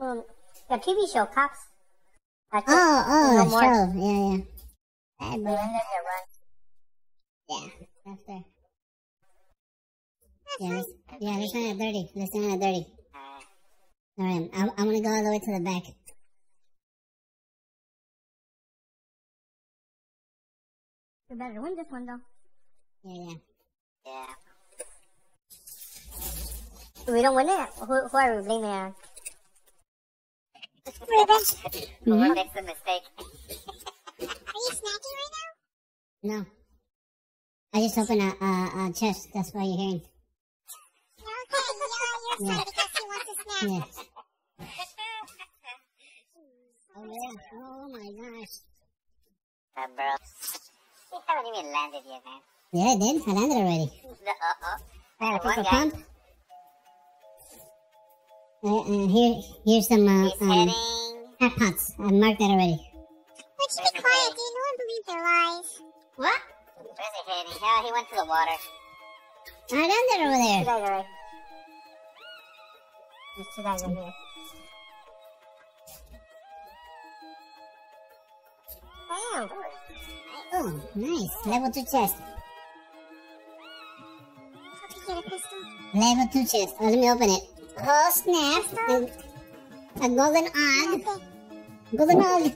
Um, the TV show Cops. That's it. Oh, oh, the show. Yeah, yeah. Bad boy. ended their run. Yeah, after. Yeah, let's, yeah, let's run at 30. Let's run at 30. Alright, I'm, I'm gonna go all the way to the back. You better win this one though. Yeah, yeah. Yeah. If we don't win it, who, who are we blaming it on? Mhm. makes the mistake? Are you snacking right now? No. I just opened a, a, a chest. That's why you're hearing. Okay, you're, you're Yeah. excited because he wants a snack. Yes. Oh, yeah. Oh, my gosh. Uh, bro. You haven't even landed yet, man. Yeah, I did. I landed already. No. I had a One purple guy. pump. Uh, uh, here, here's some uh, um, hot pots. I marked that already. Would you be quiet, dude? No one believes their lies. What? Where's he heading? Oh, he went to the water. I landed over there. Two guys are right. There's two guys right here. Damn. Oh, nice. Level 2 chest. Hope you get a pistol. Level 2 chest. Oh, let me open it. Oh, snap. A, a golden og. Okay. Golden og.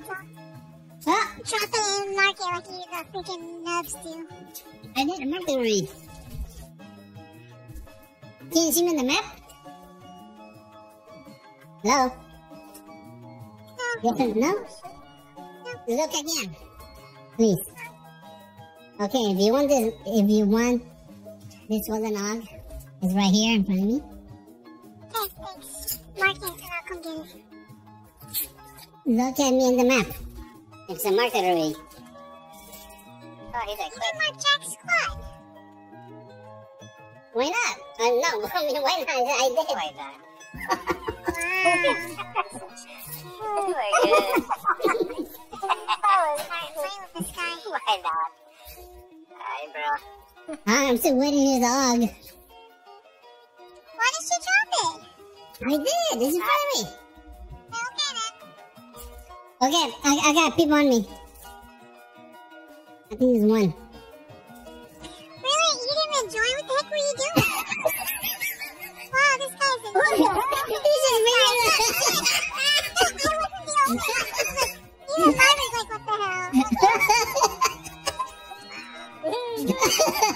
Ah, Drop it and mark it like you the freaking nubs do. I did. I marked it already. Can you see me on the map? Hello? No. Yes or no? Look again. Please. Okay, if you want this, if you want this golden og, it's right here in front of me. Come get it. Look at me on the map. It's a market already. Oh, he's like, didn't mark Jack's squad. Why not? Uh, no, I mean, why not? I did. why not? Oh my god. oh, alright, playing with this guy. Why not? Alright, bro. I'm still waiting for the og. Why did you drop it? I did. It's in front of me. Okay then. Okay, I, I got people on me. I think there's one. Really? You didn't even join? What the heck were you doing? wow, this guy's a He's just really- Even I was like, what the hell?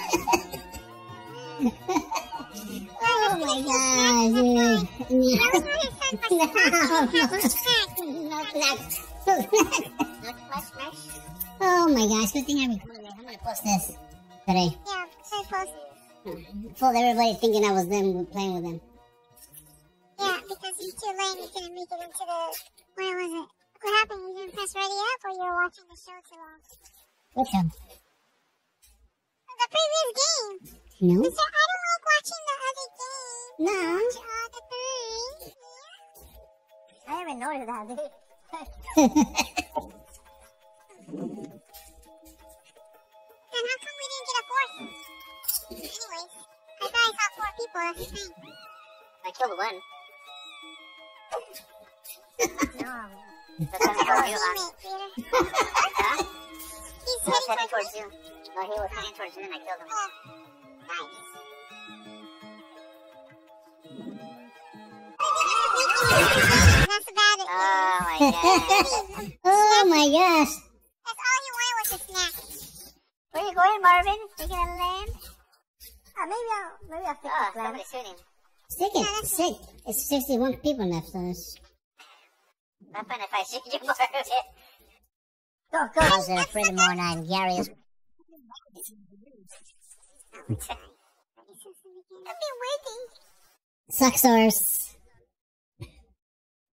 No, no. no, Oh my gosh, good thing I recorded it. I'm gonna post this today. Yeah, so post. Told everybody thinking I was them playing with them. Yeah, because you're too lame, you couldn't make it into the. Where was it? What happened? You didn't press ready up, or you were watching the show too long? Which one? The previous game. No? Mister, I don't like watching the other game. No. Uh, even notice that, dude. Then how come we didn't get a fourth? Anyways, I thought I saw four people. The thing. I killed one. no. That's coming our you, huh? teammate, Peter. Huh? He's He heading towards you. No, he was heading towards you and I killed him. Oh, nice. It. Oh my oh my gosh. That's all he wanted was a snack. Where you going, Marvin? You gonna land? Uh, maybe I'll, maybe I'll fix Ah, this land. somebody's shooting. Sick it. Sick. It's 61 people left, so it's... Not fun if I shoot you, Marvin. Go, go. I was afraid of more than Gary is. I've been waiting. Suck source.